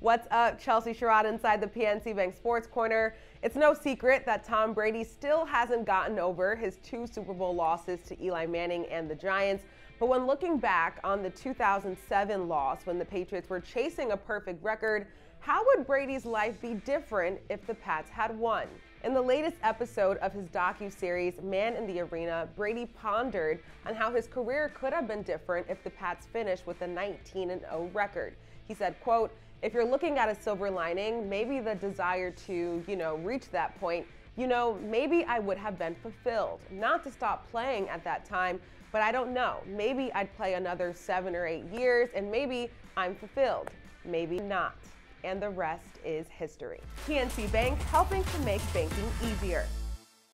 What's up, Chelsea Sherrod inside the PNC Bank Sports Corner. It's no secret that Tom Brady still hasn't gotten over his two Super Bowl losses to Eli Manning and the Giants. But when looking back on the 2007 loss when the Patriots were chasing a perfect record, how would Brady's life be different if the Pats had won? In the latest episode of his docu-series Man in the Arena, Brady pondered on how his career could have been different if the Pats finished with a 19-0 record. He said, quote, if you're looking at a silver lining, maybe the desire to, you know, reach that point, you know, maybe I would have been fulfilled. Not to stop playing at that time, but I don't know. Maybe I'd play another seven or eight years and maybe I'm fulfilled. Maybe not. And the rest is history. PNC Bank helping to make banking easier.